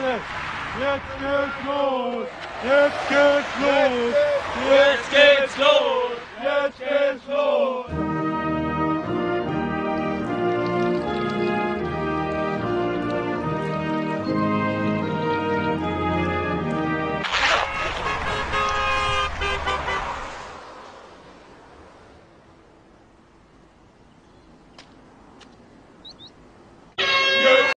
Jetzt geht's los! Jetzt geht's los! Jetzt geht's los! Jetzt geht's los!